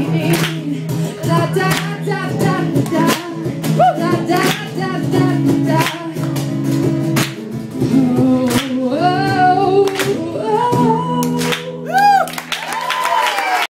La Da da da da.